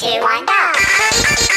two, one, go!